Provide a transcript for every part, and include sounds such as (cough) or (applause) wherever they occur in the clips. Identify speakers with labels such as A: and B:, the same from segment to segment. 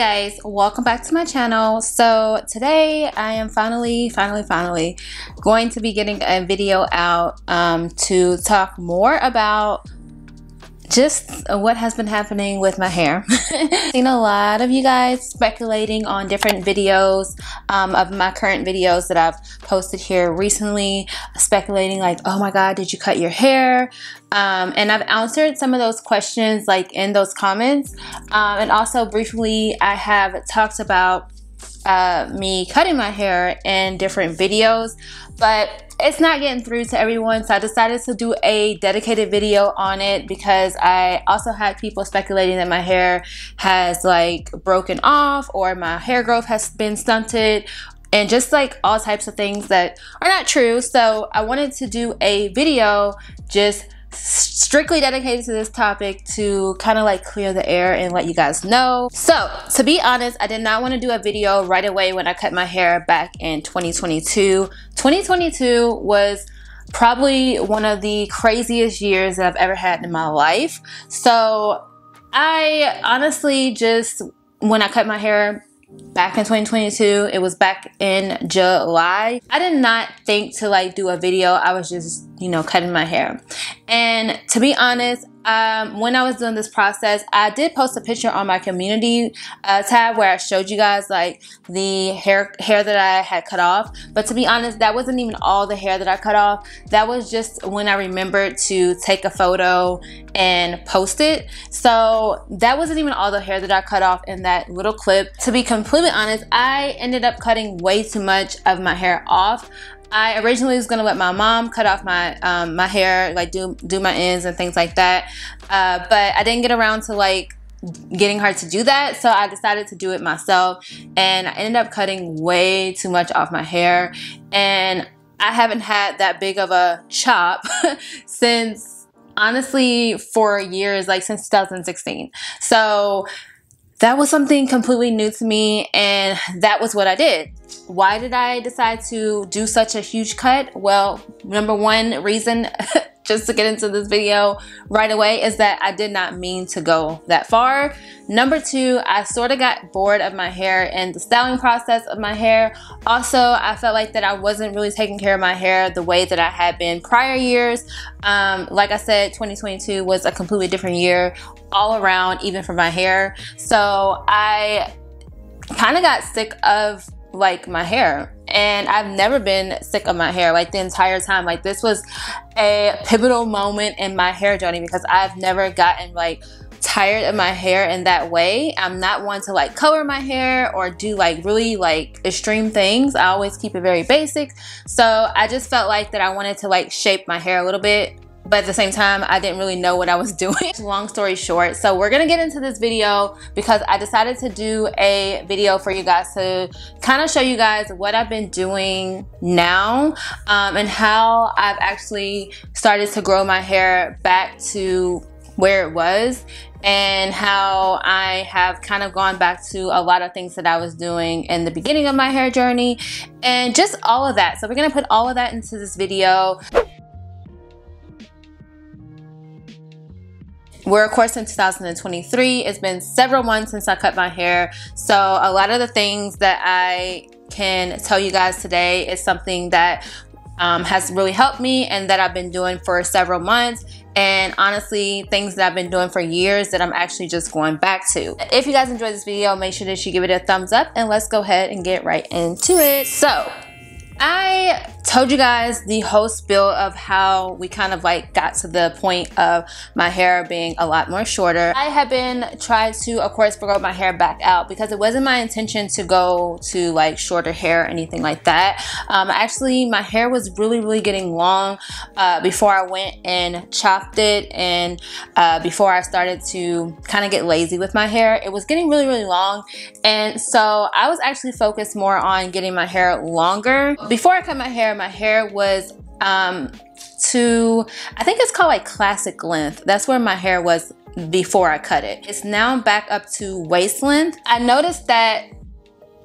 A: Guys, welcome back to my channel. So today I am finally, finally, finally going to be getting a video out um, to talk more about just what has been happening with my hair. (laughs) seen a lot of you guys speculating on different videos um, of my current videos that I've posted here recently, speculating like, oh my god, did you cut your hair? Um, and I've answered some of those questions like in those comments. Um, and also briefly, I have talked about uh, me cutting my hair in different videos, but it's not getting through to everyone. So I decided to do a dedicated video on it because I also had people speculating that my hair has like broken off or my hair growth has been stunted and just like all types of things that are not true. So I wanted to do a video just strictly dedicated to this topic to kind of like clear the air and let you guys know. So to be honest, I did not want to do a video right away when I cut my hair back in 2022. 2022 was probably one of the craziest years that I've ever had in my life. So I honestly just, when I cut my hair back in 2022 it was back in july. I did not think to like do a video. I was just you know cutting my hair. And to be honest um, when I was doing this process, I did post a picture on my community uh, tab where I showed you guys like the hair hair that I had cut off. But to be honest, that wasn't even all the hair that I cut off. That was just when I remembered to take a photo and post it. So that wasn't even all the hair that I cut off in that little clip. To be completely honest, I ended up cutting way too much of my hair off. I originally was gonna let my mom cut off my um, my hair, like do do my ends and things like that, uh, but I didn't get around to like getting her to do that so I decided to do it myself and I ended up cutting way too much off my hair. And I haven't had that big of a chop (laughs) since honestly for years like since 2016 so that was something completely new to me and that was what I did. Why did I decide to do such a huge cut? Well, number one reason (laughs) just to get into this video right away is that I did not mean to go that far. Number two, I sort of got bored of my hair and the styling process of my hair. Also, I felt like that I wasn't really taking care of my hair the way that I had been prior years. Um, like I said, 2022 was a completely different year all around, even for my hair. So I kind of got sick of like my hair and I've never been sick of my hair like the entire time. Like this was a pivotal moment in my hair journey because I've never gotten like tired of my hair in that way. I'm not one to like color my hair or do like really like extreme things. I always keep it very basic. So I just felt like that I wanted to like shape my hair a little bit but at the same time I didn't really know what I was (laughs) doing. Long story short, so we're gonna get into this video because I decided to do a video for you guys to kind of show you guys what I've been doing now um, and how I've actually started to grow my hair back to where it was and how I have kind of gone back to a lot of things that I was doing in the beginning of my hair journey and just all of that. So we're gonna put all of that into this video. We're of course in 2023. It's been several months since I cut my hair. So a lot of the things that I can tell you guys today is something that um, has really helped me and that I've been doing for several months and honestly things that I've been doing for years that I'm actually just going back to. If you guys enjoyed this video make sure that you give it a thumbs up and let's go ahead and get right into it. So I told you guys the whole spill of how we kind of like got to the point of my hair being a lot more shorter. I have been trying to of course grow my hair back out because it wasn't my intention to go to like shorter hair or anything like that. Um, actually my hair was really really getting long uh, before I went and chopped it and uh, before I started to kind of get lazy with my hair. It was getting really really long and so I was actually focused more on getting my hair longer before I cut my hair, my hair was um, to, I think it's called like classic length. That's where my hair was before I cut it. It's now back up to waist length. I noticed that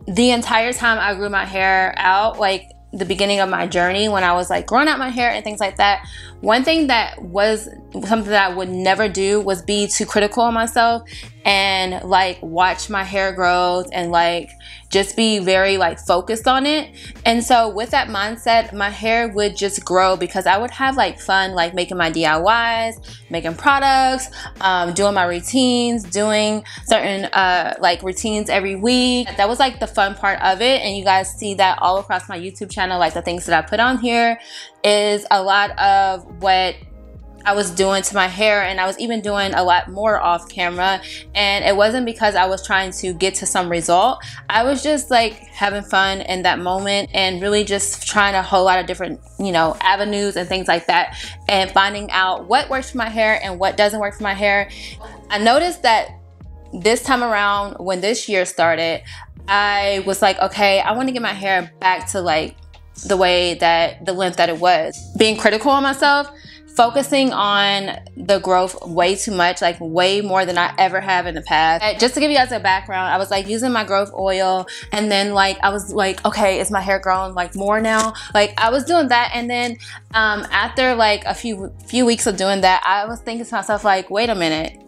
A: the entire time I grew my hair out, like the beginning of my journey when I was like growing out my hair and things like that, one thing that was something that I would never do was be too critical of myself and like watch my hair growth and like just be very like focused on it. And so with that mindset, my hair would just grow because I would have like fun like making my DIYs, making products, um, doing my routines, doing certain uh, like routines every week. That was like the fun part of it. And you guys see that all across my YouTube channel, like the things that I put on here is a lot of what I was doing to my hair and I was even doing a lot more off camera and it wasn't because I was trying to get to some result. I was just like having fun in that moment and really just trying a whole lot of different, you know, avenues and things like that and finding out what works for my hair and what doesn't work for my hair. I noticed that this time around when this year started, I was like, okay, I want to get my hair back to like the way that the length that it was. Being critical on myself focusing on the growth way too much, like way more than I ever have in the past. Uh, just to give you guys a background, I was like using my growth oil and then like I was like, okay, is my hair growing like more now? Like I was doing that and then um, after like a few few weeks of doing that, I was thinking to myself like, wait a minute,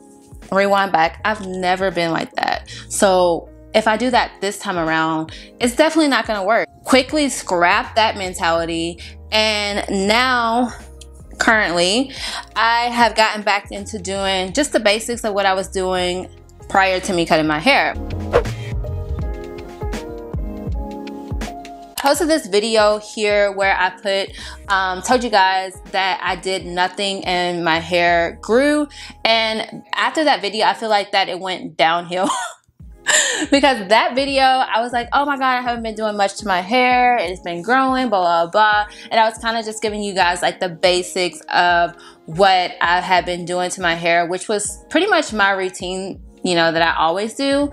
A: rewind back. I've never been like that. So if I do that this time around, it's definitely not gonna work. Quickly scrap that mentality and now currently, I have gotten back into doing just the basics of what I was doing prior to me cutting my hair. posted this video here where I put, um, told you guys that I did nothing and my hair grew. And after that video, I feel like that it went downhill (laughs) (laughs) because that video, I was like, oh my God, I haven't been doing much to my hair. It's been growing, blah, blah, blah. And I was kind of just giving you guys like the basics of what I had been doing to my hair, which was pretty much my routine, you know, that I always do.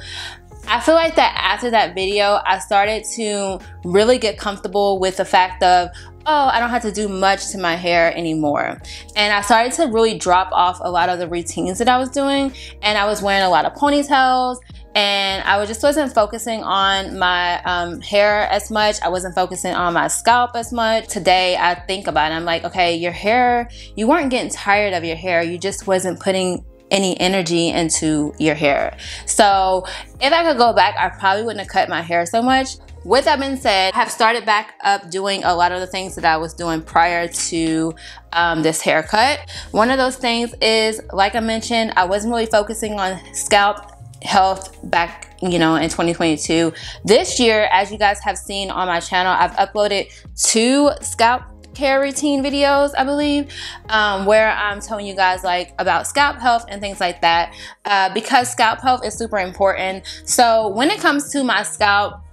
A: I feel like that after that video, I started to really get comfortable with the fact of, oh, I don't have to do much to my hair anymore. And I started to really drop off a lot of the routines that I was doing. And I was wearing a lot of ponytails and I just wasn't focusing on my um, hair as much. I wasn't focusing on my scalp as much. Today, I think about it. I'm like, okay, your hair, you weren't getting tired of your hair. You just wasn't putting any energy into your hair. So if I could go back, I probably wouldn't have cut my hair so much. With that being said, I have started back up doing a lot of the things that I was doing prior to um, this haircut. One of those things is, like I mentioned, I wasn't really focusing on scalp health back you know in 2022 this year as you guys have seen on my channel i've uploaded two scalp care routine videos i believe um, where i'm telling you guys like about scalp health and things like that. Uh, because scalp health is super important. So when it comes to my scalp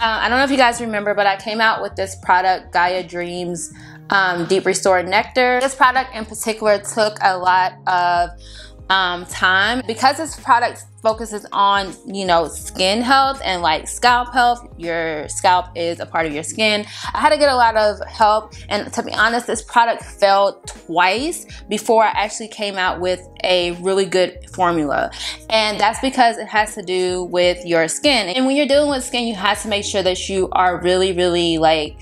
A: uh, I don't know if you guys remember, but I came out with this product, Gaia Dreams um, Deep Restored Nectar. This product in particular took a lot of um, time. Because this product focuses on you know skin health and like scalp health your scalp is a part of your skin. I had to get a lot of help and to be honest this product failed twice before i actually came out with a really good formula. And that's because it has to do with your skin. And when you're dealing with skin you have to make sure that you are really really like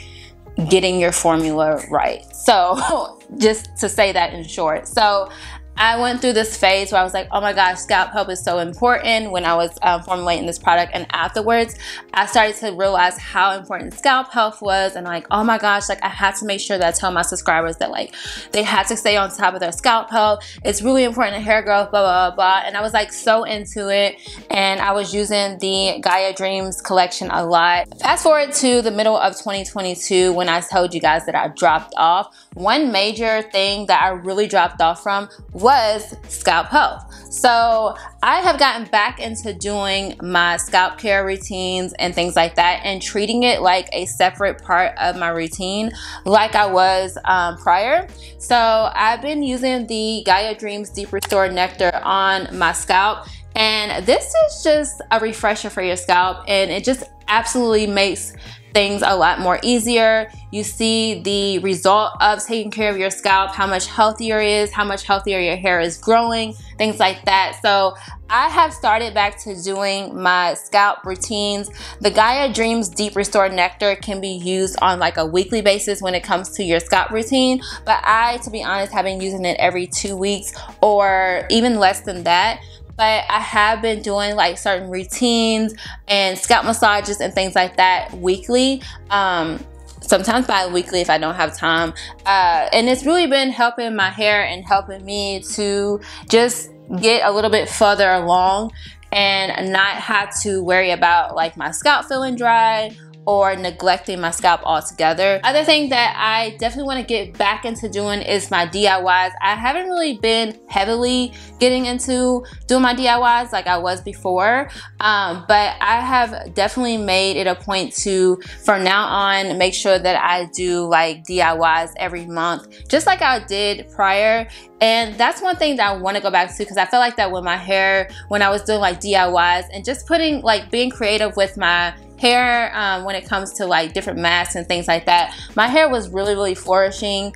A: getting your formula right. So (laughs) just to say that in short. So I went through this phase where I was like, oh my gosh, scalp health is so important when I was um, formulating this product. And afterwards, I started to realize how important scalp health was. And like, oh my gosh, like I had to make sure that I tell my subscribers that like they had to stay on top of their scalp health. It's really important in hair growth, blah, blah, blah, blah. And I was like so into it. And I was using the Gaia Dreams collection a lot. Fast forward to the middle of 2022 when I told you guys that I dropped off. One major thing that I really dropped off from was scalp health. So I have gotten back into doing my scalp care routines and things like that and treating it like a separate part of my routine like I was um, prior. So I've been using the Gaia Dreams Deep Restore Nectar on my scalp and this is just a refresher for your scalp and it just absolutely makes things a lot more easier. You see the result of taking care of your scalp, how much healthier it is, how much healthier your hair is growing, things like that. So I have started back to doing my scalp routines. The Gaia Dreams Deep Restore Nectar can be used on like a weekly basis when it comes to your scalp routine. But I, to be honest, have been using it every two weeks or even less than that but I have been doing like certain routines and scalp massages and things like that weekly. Um, sometimes bi-weekly if I don't have time. Uh, and it's really been helping my hair and helping me to just get a little bit further along and not have to worry about like my scalp feeling dry or neglecting my scalp altogether. Other thing that I definitely want to get back into doing is my DIYs. I haven't really been heavily getting into doing my DIYs like I was before, um, but I have definitely made it a point to, from now on, make sure that I do like DIYs every month, just like I did prior. And that's one thing that I want to go back to because I feel like that with my hair, when I was doing like DIYs and just putting like being creative with my hair um, when it comes to like different masks and things like that. My hair was really, really flourishing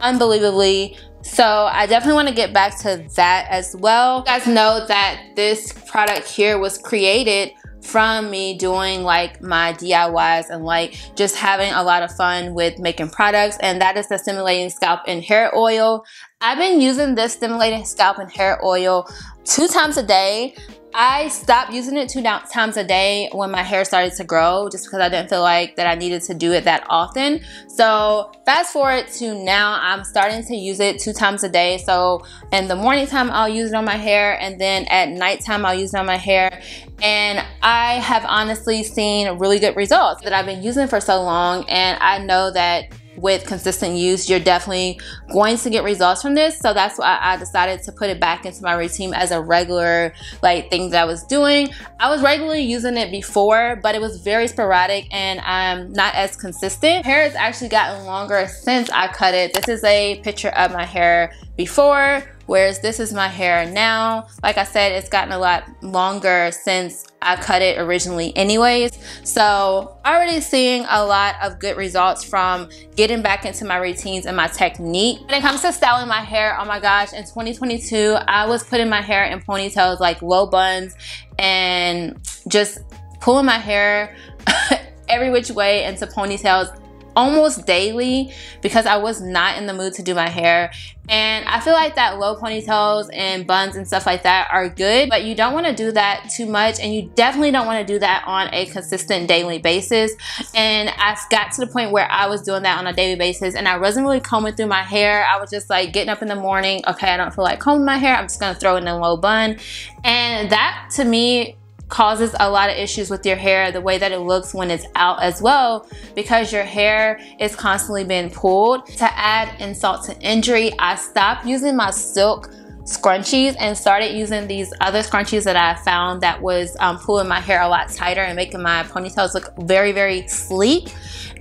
A: unbelievably. So I definitely want to get back to that as well. You guys know that this product here was created from me doing like my DIYs and like just having a lot of fun with making products and that is the stimulating scalp and hair oil. I've been using this stimulating scalp and hair oil two times a day I stopped using it two times a day when my hair started to grow just because I didn't feel like that I needed to do it that often. So fast forward to now, I'm starting to use it two times a day. So in the morning time, I'll use it on my hair and then at nighttime, I'll use it on my hair. And I have honestly seen really good results that I've been using for so long. And I know that with consistent use, you're definitely going to get results from this. So that's why I decided to put it back into my routine as a regular like thing that I was doing. I was regularly using it before, but it was very sporadic and I'm not as consistent. Hair has actually gotten longer since I cut it. This is a picture of my hair before whereas this is my hair now. Like I said, it's gotten a lot longer since I cut it originally anyways. So already seeing a lot of good results from getting back into my routines and my technique. When it comes to styling my hair, oh my gosh, in 2022, I was putting my hair in ponytails like low buns and just pulling my hair (laughs) every which way into ponytails almost daily because I was not in the mood to do my hair. And I feel like that low ponytails and buns and stuff like that are good, but you don't want to do that too much and you definitely don't want to do that on a consistent daily basis. And I got to the point where I was doing that on a daily basis and I wasn't really combing through my hair. I was just like getting up in the morning, okay, I don't feel like combing my hair. I'm just going to throw in a low bun. And that to me causes a lot of issues with your hair, the way that it looks when it's out as well, because your hair is constantly being pulled. To add insult to injury, I stopped using my silk scrunchies and started using these other scrunchies that I found that was um, pulling my hair a lot tighter and making my ponytails look very, very sleek.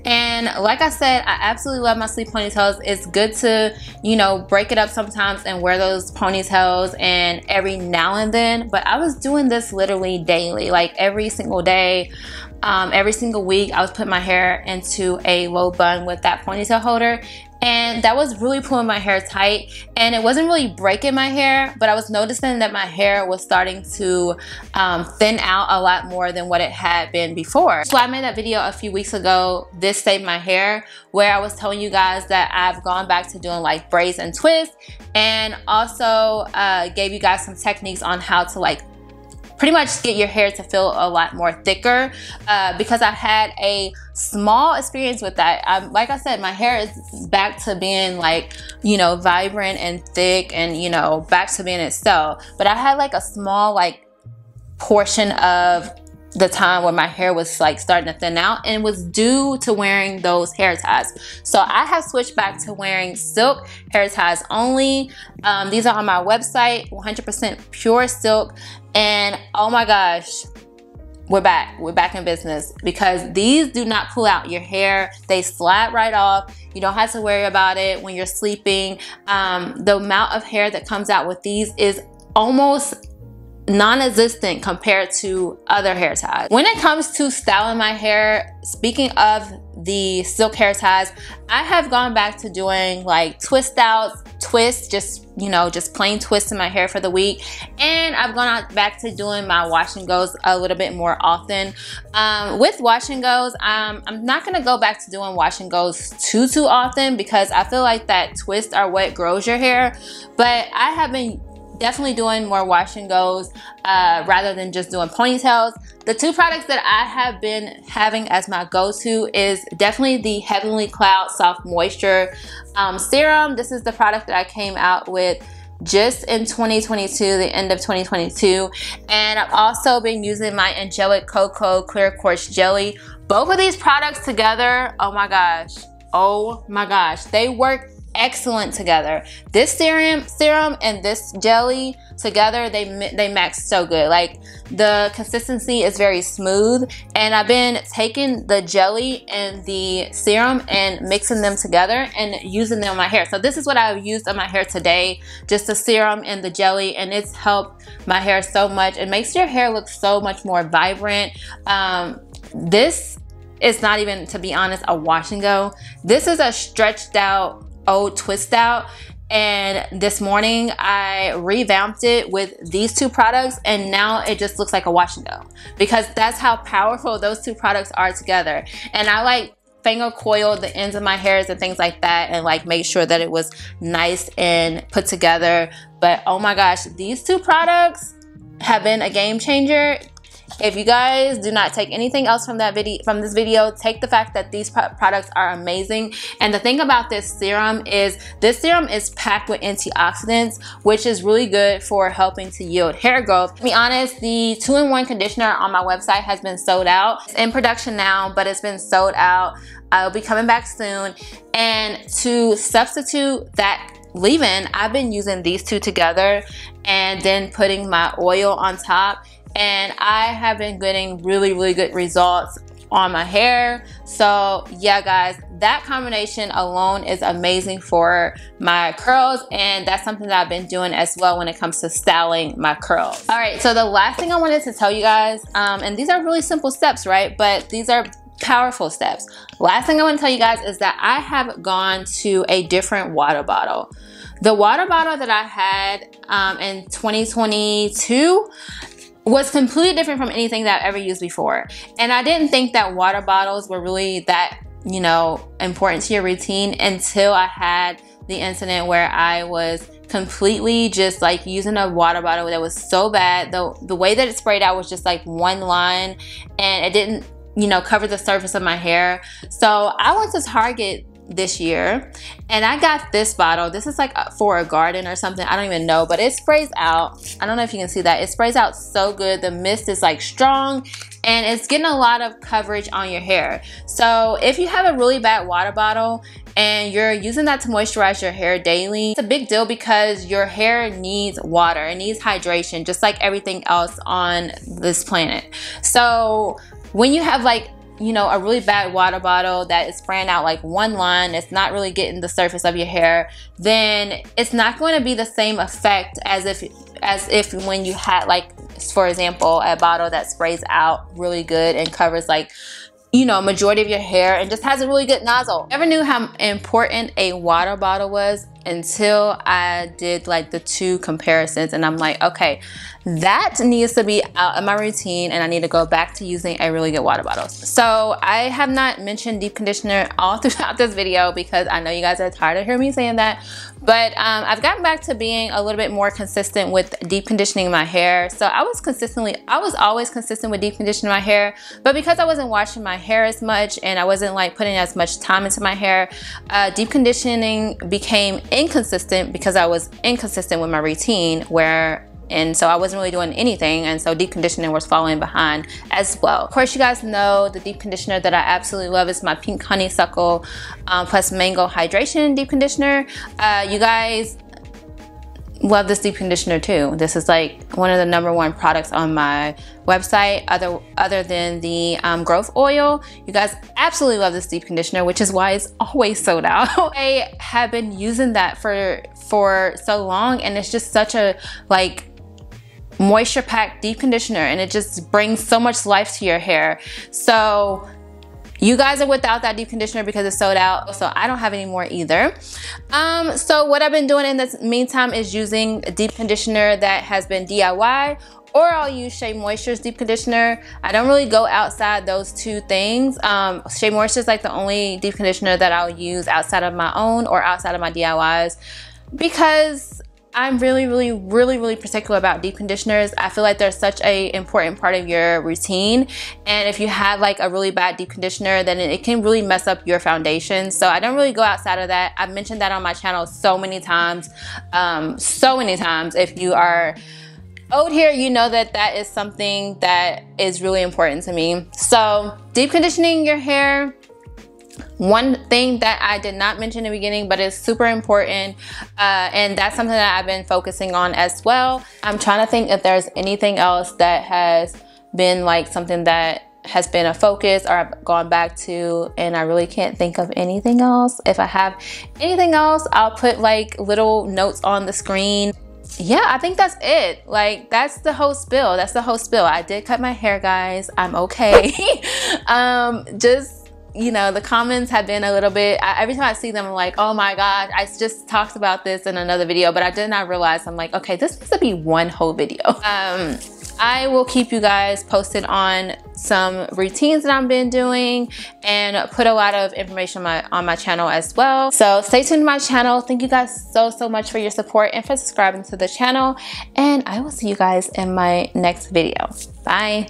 A: And like I said, I absolutely love my sleek ponytails. It's good to, you know, break it up sometimes and wear those ponytails and every now and then. But I was doing this literally daily, like every single day. Um, every single week I was putting my hair into a low bun with that ponytail holder and that was really pulling my hair tight and it wasn't really breaking my hair but I was noticing that my hair was starting to um, thin out a lot more than what it had been before. So I made that video a few weeks ago, This Saved My Hair, where I was telling you guys that I've gone back to doing like braids and twists and also uh, gave you guys some techniques on how to like pretty much get your hair to feel a lot more thicker uh, because I had a small experience with that. Um, like I said, my hair is back to being like, you know, vibrant and thick and, you know, back to being itself. But I had like a small like portion of the time when my hair was like starting to thin out and was due to wearing those hair ties. So I have switched back to wearing silk hair ties only. Um, these are on my website, 100% pure silk. And oh my gosh, we're back. We're back in business because these do not pull out your hair. They slide right off. You don't have to worry about it when you're sleeping. Um, the amount of hair that comes out with these is almost non-existent compared to other hair ties. When it comes to styling my hair, speaking of the silk hair ties, I have gone back to doing like twist outs, twists, just, you know, just plain twists in my hair for the week. And I've gone back to doing my wash and goes a little bit more often. Um, with wash and goes, um, I'm not going to go back to doing wash and goes too, too often because I feel like that twist are what grows your hair. But I have been definitely doing more wash and goes uh, rather than just doing ponytails. The two products that I have been having as my go-to is definitely the Heavenly Cloud Soft Moisture um, Serum. This is the product that I came out with just in 2022, the end of 2022. And I've also been using my Angelic Coco Clear Quartz Jelly. Both of these products together, oh my gosh, oh my gosh, they work excellent together. This serum, serum and this jelly together, they they max so good. Like the consistency is very smooth, and I've been taking the jelly and the serum and mixing them together and using them on my hair. So this is what I've used on my hair today, just the serum and the jelly, and it's helped my hair so much. It makes your hair look so much more vibrant. Um, this is not even, to be honest, a wash and go. This is a stretched out old twist out. And this morning I revamped it with these two products and now it just looks like a wash and go because that's how powerful those two products are together. And I like finger coil the ends of my hairs and things like that and like make sure that it was nice and put together. But oh my gosh these two products have been a game changer if you guys do not take anything else from that video, from this video, take the fact that these products are amazing. And the thing about this serum is this serum is packed with antioxidants, which is really good for helping to yield hair growth. To be honest, the two-in-one conditioner on my website has been sold out. It's in production now, but it's been sold out. I'll be coming back soon. And to substitute that leave-in, I've been using these two together and then putting my oil on top and I have been getting really, really good results on my hair. So yeah, guys, that combination alone is amazing for my curls and that's something that I've been doing as well when it comes to styling my curls. All right, so the last thing I wanted to tell you guys, um, and these are really simple steps, right? But these are powerful steps. Last thing I want to tell you guys is that I have gone to a different water bottle. The water bottle that I had um, in 2022 was completely different from anything that I've ever used before. And I didn't think that water bottles were really that, you know, important to your routine until I had the incident where I was completely just like using a water bottle that was so bad. The, the way that it sprayed out was just like one line and it didn't, you know, cover the surface of my hair. So I went to Target this year. And I got this bottle. This is like uh, for a garden or something. I don't even know but it sprays out. I don't know if you can see that. It sprays out so good. The mist is like strong and it's getting a lot of coverage on your hair. So if you have a really bad water bottle and you're using that to moisturize your hair daily it's a big deal because your hair needs water. It needs hydration just like everything else on this planet. So when you have like you know, a really bad water bottle that is spraying out like one line, it's not really getting the surface of your hair, then it's not going to be the same effect as if as if when you had like for example a bottle that sprays out really good and covers like you know majority of your hair and just has a really good nozzle never knew how important a water bottle was until I did like the two comparisons and I'm like okay that needs to be out of my routine and I need to go back to using a really good water bottle. So I have not mentioned deep conditioner all (laughs) throughout this video because I know you guys are tired of hearing me saying that. But um, I've gotten back to being a little bit more consistent with deep conditioning my hair. So I was consistently, I was always consistent with deep conditioning my hair. But because I wasn't washing my hair as much and I wasn't like putting as much time into my hair, uh, deep conditioning became inconsistent because I was inconsistent with my routine where and so I wasn't really doing anything and so deep conditioning was falling behind as well. Of course you guys know the deep conditioner that I absolutely love is my pink honeysuckle um, plus mango hydration deep conditioner. Uh, you guys love this deep conditioner too. This is like one of the number one products on my website other other than the um, growth oil. You guys absolutely love this deep conditioner which is why it's (laughs) always sold out. (laughs) I have been using that for for so long and it's just such a like moisture pack deep conditioner and it just brings so much life to your hair. So you guys are without that deep conditioner because it's sold out, so I don't have any more either. Um, so what I've been doing in this meantime is using a deep conditioner that has been DIY or I'll use Shea Moisture's deep conditioner. I don't really go outside those two things. Um, Shea Moisture is like the only deep conditioner that I'll use outside of my own or outside of my DIYs because I'm really, really, really, really particular about deep conditioners. I feel like they're such a important part of your routine. And if you have like a really bad deep conditioner, then it can really mess up your foundation. So I don't really go outside of that. I've mentioned that on my channel so many times, um, so many times. If you are old here, you know that that is something that is really important to me. So deep conditioning your hair, one thing that I did not mention in the beginning, but is super important, uh, and that's something that I've been focusing on as well. I'm trying to think if there's anything else that has been like something that has been a focus or I've gone back to and I really can't think of anything else. If I have anything else, I'll put like little notes on the screen. Yeah, I think that's it. Like that's the whole spill. That's the whole spill. I did cut my hair, guys. I'm okay. (laughs) um just you know, the comments have been a little bit, I, every time I see them, I'm like, oh my God, I just talked about this in another video, but I did not realize, I'm like, okay, this needs to be one whole video. (laughs) Um, I will keep you guys posted on some routines that I've been doing and put a lot of information on my, on my channel as well. So stay tuned to my channel. Thank you guys so, so much for your support and for subscribing to the channel. And I will see you guys in my next video. Bye.